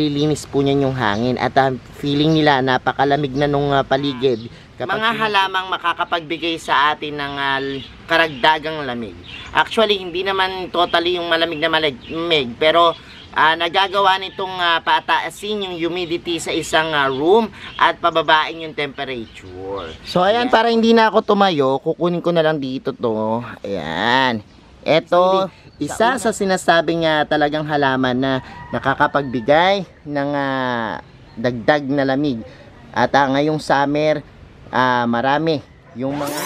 Lilinis po niyan yung hangin at ah, feeling nila napakalamig na nung ah, paligid. Mga halamang makakapagbigay sa atin ng ah, karagdagang lamig. Actually, hindi naman totally yung malamig na malamig, pero ah, nagagawa nitong ah, pataasin yung humidity sa isang ah, room at pababain yung temperature. So ayan, para hindi na ako tumayo, kukunin ko na lang dito to. Ayan. Ito, isa sa sinasabing nga talagang halaman na nakakapagbigay ng ah, dagdag na lamig. At ah, ngayong summer, ah, marami yung mga...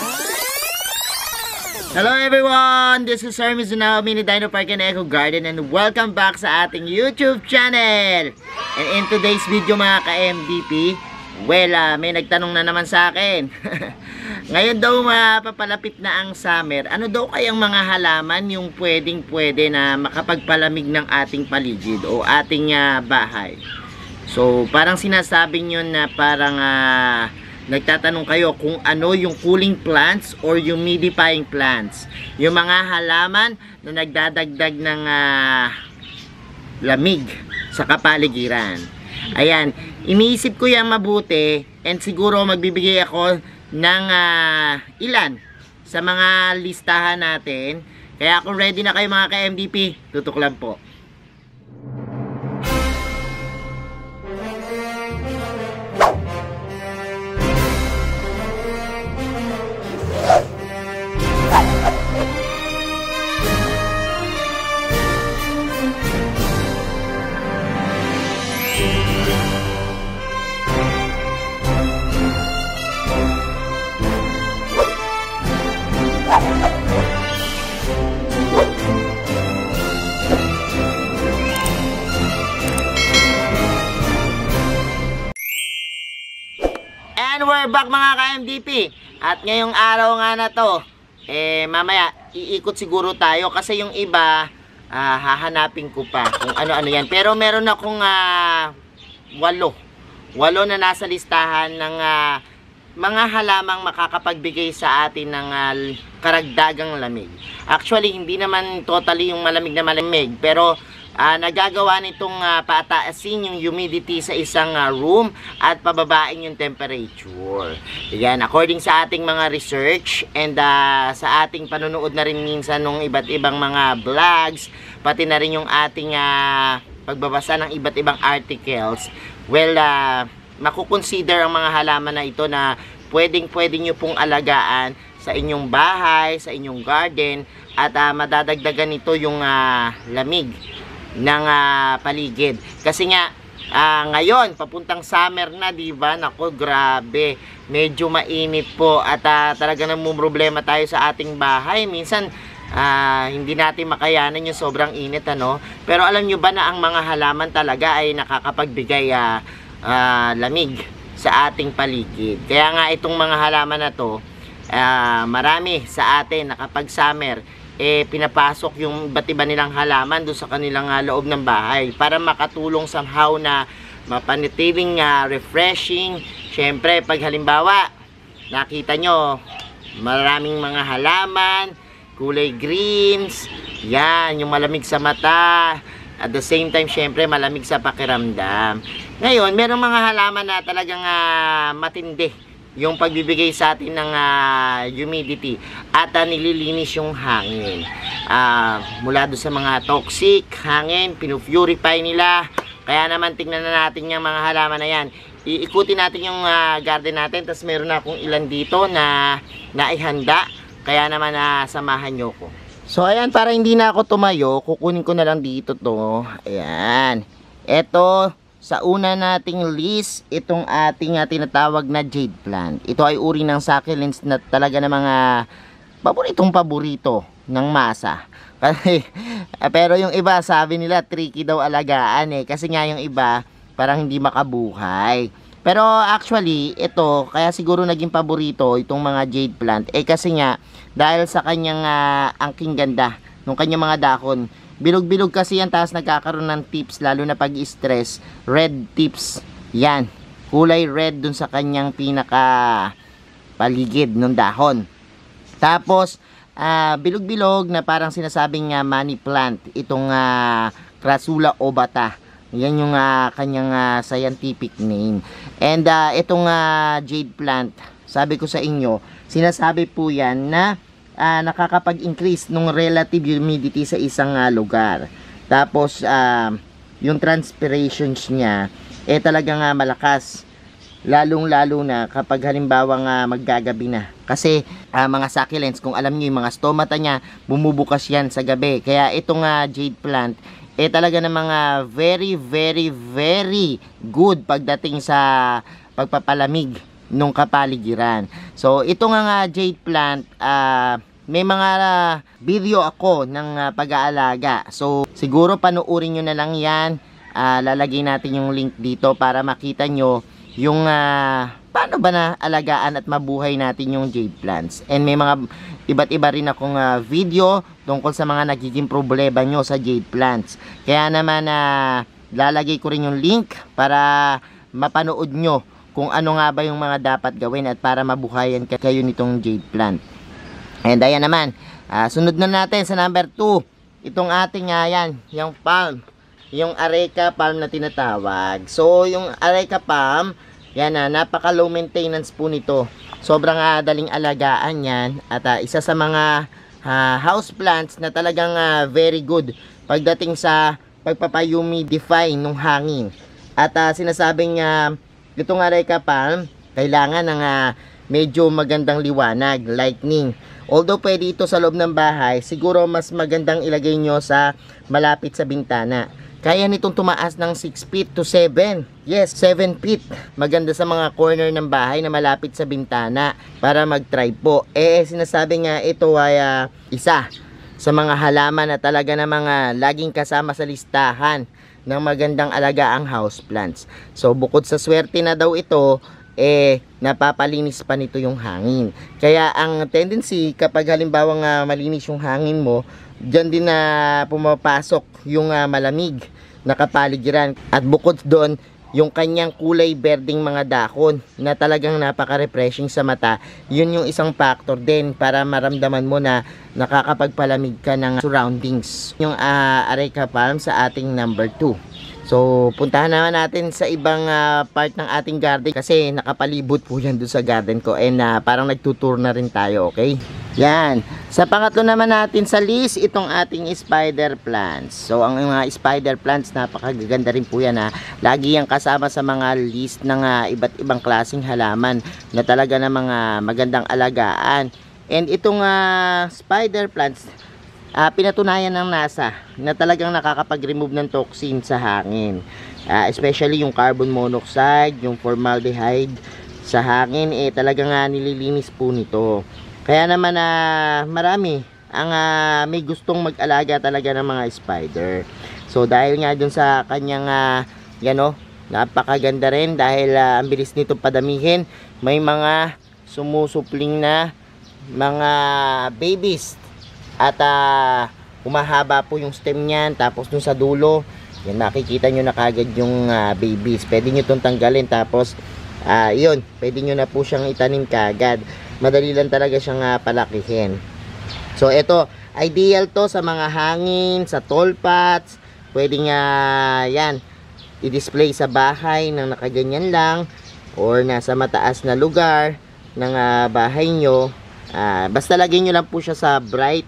Hello everyone! This is Sir Mizuno, Mini Dino Park and Eco Garden and welcome back sa ating YouTube channel! And in today's video mga ka-MDP, well, ah, may nagtanong na naman sa akin. Ngayon daw mapapalapit na ang summer, ano daw kayang mga halaman yung pwedeng pwede na makapagpalamig ng ating paligid o ating ah, bahay? So, parang sinasabi nyo na parang ah, nagtatanong kayo kung ano yung cooling plants or humidifying plants. Yung mga halaman na nagdadagdag ng ah, lamig sa kapaligiran. Ayan, iniisip ko yan mabuti and siguro magbibigay ako ng ah, ilan sa mga listahan natin. Kaya kung ready na kayo mga ka-MDP, tutok lang po. And we're back mga ka-MDP. At ngayong araw nga na to, eh mamaya iikot siguro tayo kasi yung iba ah, hahanapin ko pa kung ano-ano yan. Pero meron akong ah, walo. Walo na nasa listahan ng ah, mga halamang makakapagbigay sa atin ng ah, karagdagang lamig. Actually, hindi naman totally yung malamig na malamig, pero ah, nagagawa nitong ah, pataasin yung humidity sa isang ah, room at pababain yung temperature. Yan, according sa ating mga research and ah, sa ating panonood na rin minsan ng iba't ibang mga vlogs, pati na rin yung ating ah, pagbabasa ng iba't ibang articles, well, ah, makukonsider ang mga halaman na ito na pwedeng pwede nyo pong alagaan sa inyong bahay, sa inyong garden at ah, madadagdagan nito yung ah, lamig ng ah, paligid. Kasi nga ah, ngayon papuntang summer na, 'di ba? Nako, grabe. Medyo mainit po at ah, talaga namang problema tayo sa ating bahay. Minsan ah, hindi natin makayanan yung sobrang init ano. Pero alam nyo ba na ang mga halaman talaga ay nakakapagbigay ah, ah, lamig sa ating paligid. Kaya nga itong mga halaman na to, ah, marami sa atin na kapag summer, eh pinapasok yung iba't iba nilang halaman doon sa kanilang ah, loob ng bahay para makatulong somehow na mapanitiling ah, refreshing. Siyempre, pag halimbawa, nakita nyo, maraming mga halaman, kulay greens, yan, yung malamig sa mata, at the same time, syempre, malamig sa pakiramdam. Ngayon, merong mga halaman na talagang ah, matindi yung pagbibigay sa atin ng ah, humidity at ah, nililinis yung hangin. Ah, mula doon sa mga toxic hangin, pinupurify nila. Kaya naman tingnan na natin yung mga halaman na yan. Iikutin natin yung ah, garden natin. Tapos meron akong ilan dito na naihanda. Kaya naman na samahan nyo ko. So ayan, para hindi na ako tumayo, kukunin ko na lang dito to. Ayan. Ito, sa una nating list, itong ating uh, tinatawag na jade plant. Ito ay uri ng succulents na talaga ng mga paboritong paborito ng masa. Kasi, pero yung iba sabi nila tricky daw alagaan eh. Kasi nga yung iba parang hindi makabuhay. Pero actually, ito, kaya siguro naging paborito itong mga jade plant. Eh kasi nga, dahil sa kanyang uh, angking ganda, nung kanyang mga dahon, bilog-bilog kasi yan, tapos nagkakaroon ng tips, lalo na pag stress red tips. Yan, kulay red dun sa kanyang pinaka paligid ng dahon. Tapos, ah, bilog-bilog na parang sinasabing uh, money plant, itong uh, Crasula obata Yan yung ah, kanyang ah, scientific name. And ah, itong ah, jade plant, sabi ko sa inyo, sinasabi po yan na ah, nakakapag-increase ng relative humidity sa isang ah, lugar. Tapos, ah, yung transpirations niya, eh talagang ah, malakas. Lalong-lalo na kapag halimbawa nga maggagabi na. Kasi ah, mga succulents, kung alam niyo yung mga stomata niya, bumubukas yan sa gabi. Kaya itong ah, jade plant, eh talaga ng mga very, very, very good pagdating sa pagpapalamig nung kapaligiran. So, ito nga nga jade plant, ah, may mga ah, video ako ng ah, pag-aalaga. So, siguro panuorin nyo na lang yan. Ah, lalagay natin yung link dito para makita nyo yung ah, paano ba na alagaan at mabuhay natin yung jade plants. And may mga iba't iba rin akong ah, video tungkol sa mga nagiging problema nyo sa jade plants. Kaya naman na lalagay ko rin yung link para mapanood nyo kung ano nga ba yung mga dapat gawin at para mabuhayan ka- kayo nitong jade plant. And ayan naman, ah, sunod na natin sa number 2. Itong ating nga yan, yung palm. Yung areca palm na tinatawag. So, yung areca palm, yan na, napaka low maintenance po nito. Sobrang ah, daling alagaan yan. At ah, isa sa mga ah, house plants na talagang ah, very good pagdating sa pagpapahumidify ng hangin. At ah, sinasabing uh, itong areca palm, kailangan ng ah, medyo magandang liwanag, lightning. Although pwede ito sa loob ng bahay, siguro mas magandang ilagay nyo sa malapit sa bintana. Kaya nitong tumaas ng 6 feet to 7. Yes, 7 feet. Maganda sa mga corner ng bahay na malapit sa bintana para mag-try po. Eh, sinasabi nga ito ay ah, isa sa mga halaman na talaga na mga laging kasama sa listahan ng magandang alagaang houseplants. So, bukod sa swerte na daw ito, eh, napapalinis pa nito yung hangin. Kaya ang tendency kapag halimbawa nga malinis yung hangin mo, dyan din na pumapasok yung ah, malamig na kapaligiran. At bukod doon, yung kanyang kulay berding mga dahon na talagang napaka-refreshing sa mata, yun yung isang factor din para maramdaman mo na nakakapagpalamig ka ng surroundings. Yung uh, areca palm sa ating number 2. So, puntahan naman natin sa ibang ah, part ng ating garden kasi nakapalibot po yan doon sa garden ko and ah, parang nagtutour na rin tayo, okay? Yan. Sa pangatlo naman natin sa list, itong ating spider plants. So, ang mga spider plants, napakagaganda rin po yan ha. Lagi yan kasama sa mga list ng ah, iba't ibang klaseng halaman na talaga na mga magandang alagaan. And itong ah, spider plants, ah, pinatunayan ng NASA na talagang nakakapag-remove ng toxin sa hangin. Ah, especially yung carbon monoxide, yung formaldehyde sa hangin, eh talagang nga nililinis po nito. Kaya naman na marami ang ah, may gustong mag-alaga talaga ng mga spider. So dahil nga dun sa kanyang uh, yan oh, napakaganda rin dahil ah, ang bilis nito padamihin. May mga sumusupling na mga babies at ah, humahaba po yung stem niyan tapos dun sa dulo yan makikita nyo na kagad yung ah, babies. Pwede nyo itong tanggalin tapos ah, yun pwede nyo na po siyang itanim kagad. Madali lang talaga siyang ah, palakihin. So ito ideal to sa mga hangin sa tall pots. Pwede nga yan i-display sa bahay ng nakaganyan lang or nasa mataas na lugar ng ah, bahay nyo Ah, basta lagyan nyo lang po siya sa bright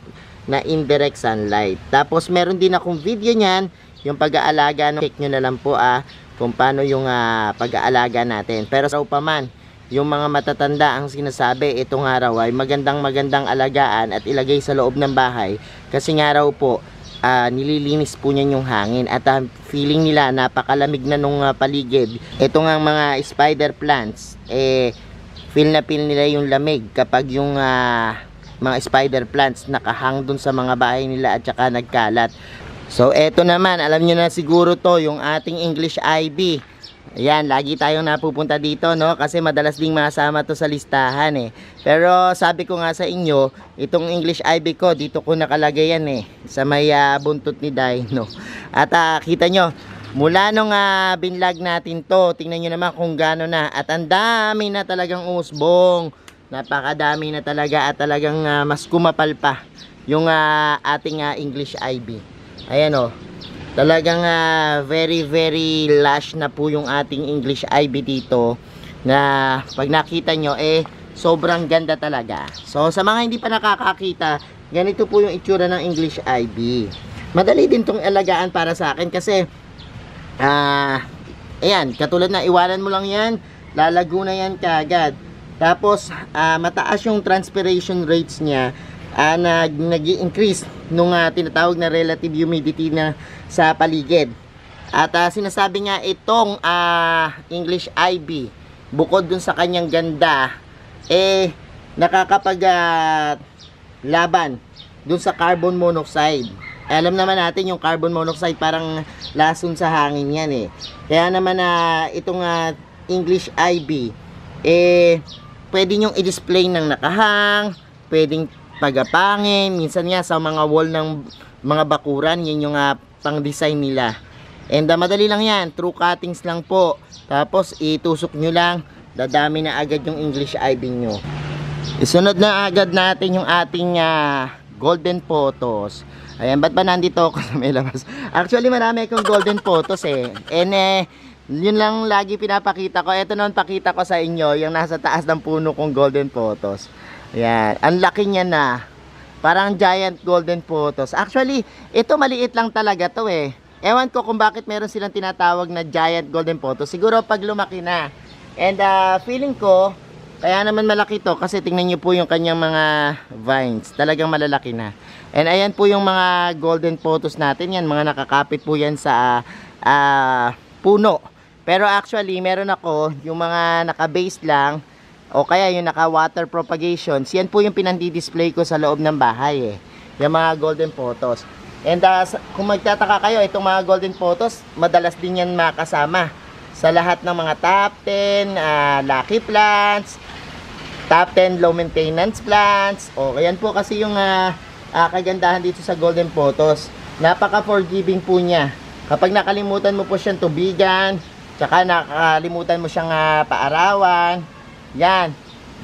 na indirect sunlight. Tapos meron din akong video niyan, yung pag-aalaga, no? check nyo na lang po ah, kung paano yung ah, pag-aalaga natin. Pero sa pa man, yung mga matatanda ang sinasabi, itong araw ay magandang magandang alagaan at ilagay sa loob ng bahay. Kasi nga raw po, ah, nililinis po niyan yung hangin at ah, feeling nila napakalamig na nung ah, paligid. Ito nga mga spider plants, eh, feel na feel nila yung lamig kapag yung ah, mga spider plants nakahang dun sa mga bahay nila at saka nagkalat. So eto naman, alam nyo na siguro to, yung ating English IB. Ayan, lagi tayong napupunta dito, no? Kasi madalas ding masama to sa listahan, eh. Pero sabi ko nga sa inyo, itong English IB ko, dito ko nakalagay yan, eh. Sa may ah, buntot ni Dino. At ah, kita nyo, Mula nung uh, binlag natin to, tingnan nyo naman kung gaano na. At ang dami na talagang usbong. Napakadami na talaga at talagang uh, mas kumapal pa yung uh, ating uh, English IB. Ayan o. Oh. Talagang ah, very very lush na po yung ating English IB dito na pag nakita nyo eh sobrang ganda talaga. So sa mga hindi pa nakakakita, ganito po yung itsura ng English IB. Madali din tong alagaan para sa akin kasi ah ayan, katulad na iwanan mo lang yan, lalago na yan kagad. Tapos ah, mataas yung transpiration rates niya ah, nag nag increase nung ah, tinatawag na relative humidity na sa paligid. At ah, sinasabi nga itong ah, English IB, bukod dun sa kanyang ganda, eh nakakapag ah, laban dun sa carbon monoxide. Alam naman natin yung carbon monoxide parang lason sa hangin yan eh. Kaya naman na itong ah, English IB, eh pwede nyong i-display ng nakahang, pwedeng pagapangin, minsan nga sa mga wall ng mga bakuran, yun yung ah, pang-design nila. And ah, madali lang yan, true cuttings lang po. Tapos itusok nyo lang, dadami na agad yung English IB nyo. Isunod na agad natin yung ating ah, golden photos. Ayan, ba't ba nandito ako sa may labas? Actually, marami akong golden photos eh. And eh, yun lang lagi pinapakita ko. Ito naman pakita ko sa inyo, yung nasa taas ng puno kong golden photos. Ayan, ang laki niya na. Parang giant golden photos. Actually, ito maliit lang talaga to eh. Ewan ko kung bakit meron silang tinatawag na giant golden photos. Siguro pag lumaki na. And ah, feeling ko, kaya naman malaki to kasi tingnan niyo po yung kanyang mga vines. Talagang malalaki na. And ayan po yung mga golden photos natin. Yan, mga nakakapit po yan sa ah, puno. Pero actually, meron ako yung mga naka-base lang o kaya yung naka-water propagation. Yan po yung pinandi-display ko sa loob ng bahay eh. Yung mga golden photos. And sa- kung magtataka kayo, itong mga golden photos, madalas din yan makasama sa lahat ng mga top 10 ah, lucky plants, top 10 low maintenance plants. O, ayan po kasi yung ah, ah, kagandahan dito sa golden photos. Napaka forgiving po niya. Kapag nakalimutan mo po siyang tubigan, tsaka nakalimutan mo siyang ah, paarawan, yan,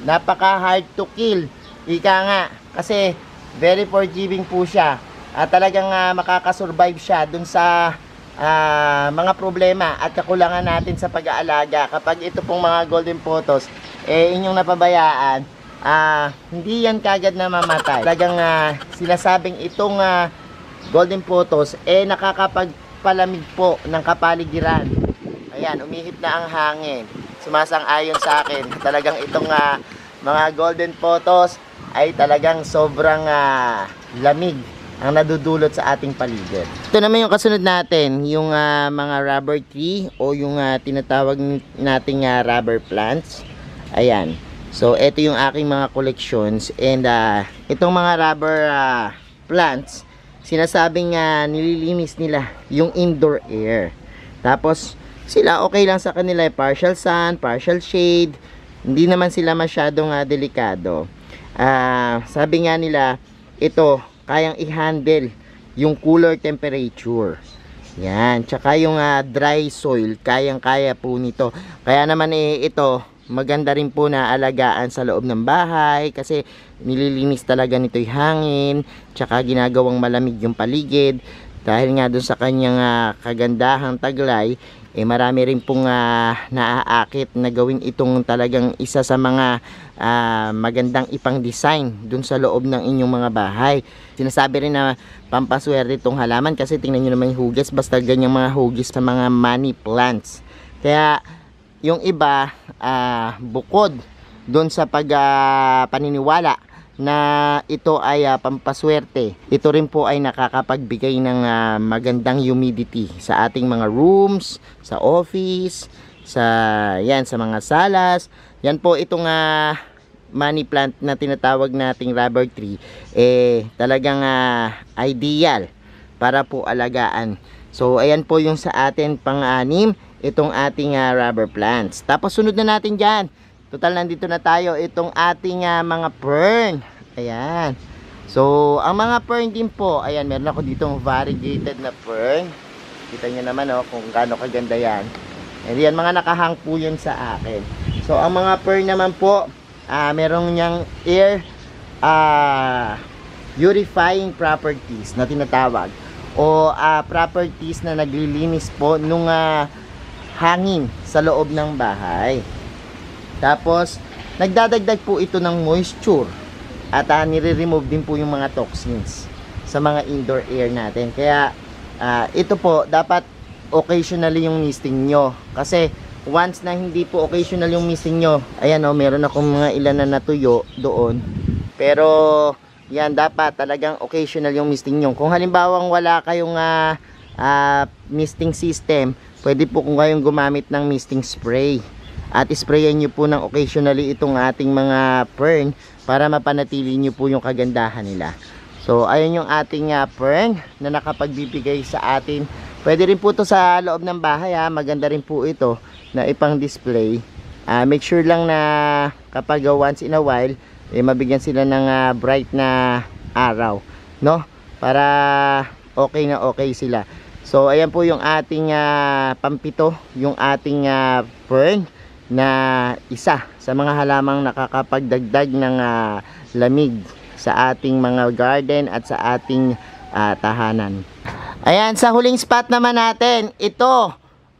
napaka hard to kill. Ika nga, kasi very forgiving po siya. At talagang ah, makakasurvive siya dun sa ah, mga problema at kakulangan natin sa pag-aalaga. Kapag ito pong mga golden photos, eh inyong napabayaan, ah, hindi yan kagad na mamatay. Talagang ah, sinasabing itong ah, golden photos, eh nakakapagpalamig po ng kapaligiran. Ayan, umihip na ang hangin. Sumasang-ayon sa akin. Talagang itong ah, mga golden photos ay talagang sobrang ah, lamig ang nadudulot sa ating paligid. Ito naman yung kasunod natin, yung ah, mga rubber tree o yung ah, tinatawag nating ah, rubber plants. Ayan. So, ito yung aking mga collections and ah, itong mga rubber ah, plants, sinasabing ah, nililinis nila yung indoor air. Tapos, sila okay lang sa kanila, eh, partial sun, partial shade, hindi naman sila masyadong ah, delikado. Ah, sabi nga nila, ito, kayang i-handle yung cooler temperature. Yan, tsaka yung ah, dry soil, kayang-kaya po nito. Kaya naman eh, ito, maganda rin po na alagaan sa loob ng bahay kasi nililinis talaga nito yung hangin, tsaka ginagawang malamig yung paligid. Dahil nga doon sa kanyang ah, kagandahang taglay, eh marami rin pong ah, naaakit na gawin itong talagang isa sa mga ah, magandang ipang design dun sa loob ng inyong mga bahay. Sinasabi rin na pampaswerte itong halaman kasi tingnan nyo naman yung hugis, basta ganyang mga hugis sa mga money plants. Kaya yung iba ah, bukod doon sa pag ah, paniniwala na ito ay ah, pampaswerte. Ito rin po ay nakakapagbigay ng ah, magandang humidity sa ating mga rooms, sa office, sa yan sa mga salas. Yan po itong ah, money plant na tinatawag nating rubber tree eh talagang ah, ideal para po alagaan. So ayan po yung sa atin pang-anim itong ating ah, rubber plants. Tapos sunod na natin diyan. Total nandito na tayo itong ating ah, mga fern. Ayan. So, ang mga fern din po, ayan, meron ako ditong variegated na fern. Kita nyo naman oh, kung gaano kaganda yan. And yan, mga nakahang po yun sa akin. So, ang mga fern naman po, ah merong niyang air ah purifying properties na tinatawag. o ah, properties na naglilinis po nung ah, hangin sa loob ng bahay. Tapos, nagdadagdag po ito ng moisture at uh, nire-remove din po yung mga toxins sa mga indoor air natin. Kaya, ah, ito po, dapat occasionally yung misting nyo. Kasi, once na hindi po occasional yung misting nyo, ayan o, meron akong mga ilan na natuyo doon. Pero, yan, dapat talagang occasional yung misting nyo. Kung halimbawa wala kayong ah, ah, misting system, pwede po kung kayong gumamit ng misting spray. At sprayan nyo po ng occasionally itong ating mga fern para mapanatili nyo po yung kagandahan nila. So, ayun yung ating ah, fern na nakapagbibigay sa atin. Pwede rin po to sa loob ng bahay ha. Maganda rin po ito na ipang display. Ah, make sure lang na kapag ah, once in a while, eh, mabigyan sila ng ah, bright na araw. No? Para okay na okay sila. So, ayan po yung ating ah, pampito, yung ating ah, fern na isa sa mga halamang nakakapagdagdag ng ah, lamig sa ating mga garden at sa ating ah, tahanan. Ayan, sa huling spot naman natin, ito,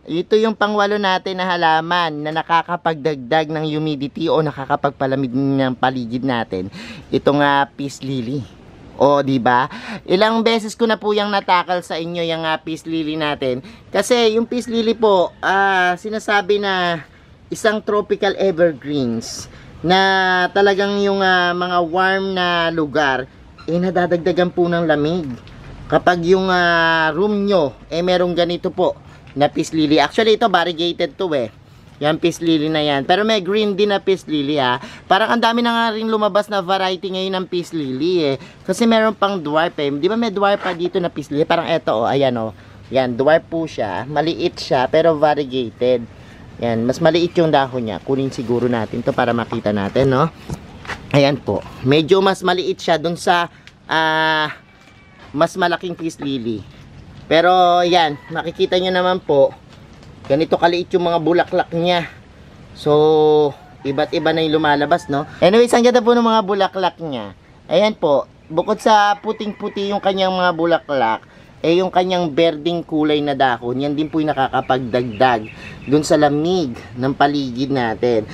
ito yung pangwalo natin na halaman na nakakapagdagdag ng humidity o nakakapagpalamig ng paligid natin. Ito nga peace lily. O, di ba? Ilang beses ko na po yung natakal sa inyo yung uh, peace lily natin. Kasi yung peace lily po, ah, sinasabi na isang tropical evergreens na talagang yung ah, mga warm na lugar eh nadadagdagan po ng lamig. Kapag yung ah, room nyo eh merong ganito po na peace lily. Actually ito variegated to eh. Yan peace lily na yan. Pero may green din na peace lily ha. Parang ang dami na nga rin lumabas na variety ngayon ng peace lily eh. Kasi meron pang dwarf eh. Di ba may dwarf pa dito na peace lily? Parang eto oh, ayan oh. Yan, dwarf po siya. Maliit siya pero variegated. Yan, mas maliit yung dahon niya. Kunin siguro natin to para makita natin, no? Ayan po. Medyo mas maliit siya dun sa ah mas malaking peace lily. Pero yan, makikita nyo naman po, ganito kaliit yung mga bulaklak niya. So, iba't iba na yung lumalabas, no? Anyways, ang ganda po ng mga bulaklak niya. Ayan po, bukod sa puting-puti yung kanyang mga bulaklak, eh yung kanyang berding kulay na dahon, yan din po yung nakakapagdagdag dun sa lamig ng paligid natin.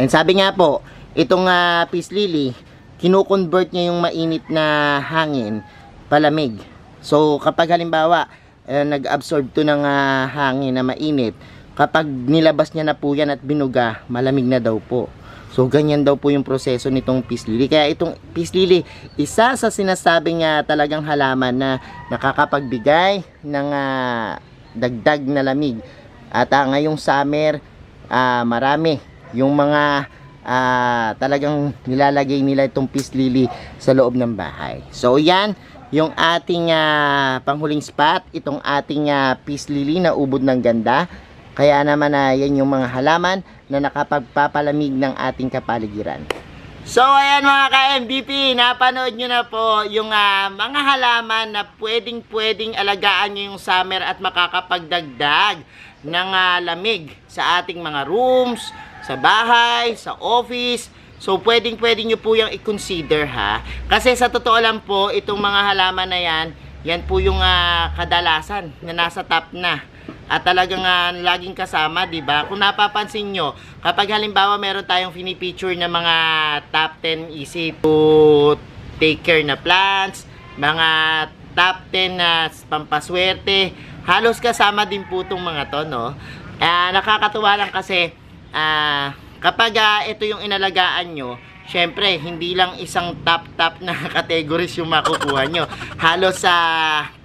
And sabi nga po, itong ah, peace lily, kino-convert niya yung mainit na hangin palamig. So kapag halimbawa eh, nag-absorb to ng ah, hangin na mainit, kapag nilabas niya na po yan at binuga, malamig na daw po. So ganyan daw po yung proseso nitong peace lily. Kaya itong peace lily, isa sa sinasabing nga talagang halaman na nakakapagbigay ng ah, dagdag na lamig. At ah, ngayong summer, ah, marami yung mga ah, talagang nilalagay nila itong peace lily sa loob ng bahay. So yan, yung ating ah, panghuling spot, itong ating ah, peace lily na ubod ng ganda. Kaya naman na yan yung mga halaman na nakapagpapalamig ng ating kapaligiran. So ayan mga ka-MVP, napanood nyo na po yung ah, mga halaman na pwedeng pwedeng alagaan nyo yung summer at makakapagdagdag ng ah, lamig sa ating mga rooms, sa bahay, sa office. So pwedeng pwedeng nyo po yung i-consider ha. Kasi sa totoo lang po, itong mga halaman na yan, yan po yung ah, kadalasan na nasa top na at talagang uh, laging kasama, 'di ba? Kung napapansin nyo, kapag halimbawa meron tayong pinipicture na mga top 10 easy to take care na plants, mga top 10 na pampaswerte, halos kasama din po itong mga to, no? Ah, nakakatuwa lang kasi ah, kapag ah, ito yung inalagaan nyo, syempre, hindi lang isang top-top na categories yung makukuha nyo. Halos sa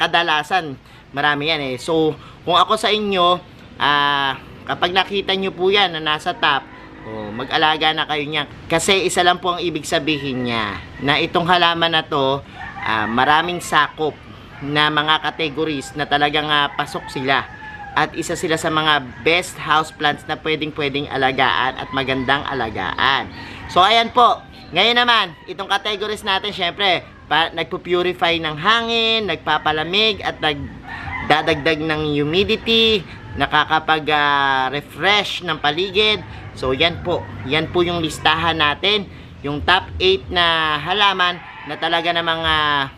kadalasan, marami yan eh. So, kung ako sa inyo, ah, kapag nakita nyo po yan na nasa top, oh, mag-alaga na kayo niya. Kasi isa lang po ang ibig sabihin niya, na itong halaman na to, ah, maraming sakop na mga categories na talagang ah, pasok sila. At isa sila sa mga best house plants na pwedeng pwedeng alagaan at magandang alagaan. So ayan po, ngayon naman, itong categories natin syempre, nagpo-purify ng hangin, nagpapalamig at nagdadagdag ng humidity, nakakapag-refresh ng paligid. So yan po, yan po yung listahan natin, yung top 8 na halaman na talaga namang uh,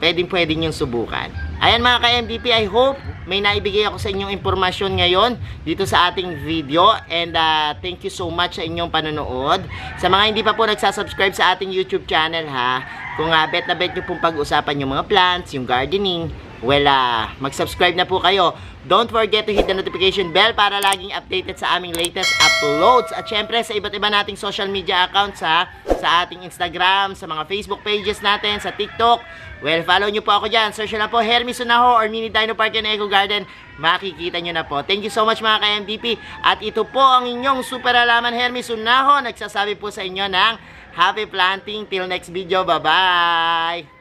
pwedeng pwedeng yung subukan. Ayan mga ka-MDP, I hope may naibigay ako sa inyong impormasyon ngayon dito sa ating video. And uh, thank you so much sa inyong panonood. Sa mga hindi pa po nagsasubscribe sa ating YouTube channel ha, kung uh, bet na bet nyo pong pag-usapan yung mga plants, yung gardening, well, uh, mag-subscribe na po kayo. Don't forget to hit the notification bell para laging updated sa aming latest uploads. At syempre sa iba't iba nating social media accounts ha, sa ating Instagram, sa mga Facebook pages natin, sa TikTok. Well, follow nyo po ako dyan. Search nyo na po Hermes Sunaho or Mini Dino Park and Eco Garden. Makikita nyo na po. Thank you so much mga ka-MDP. At ito po ang inyong super alaman Hermes Sunaho. Nagsasabi po sa inyo ng happy planting. Till next video. Bye-bye!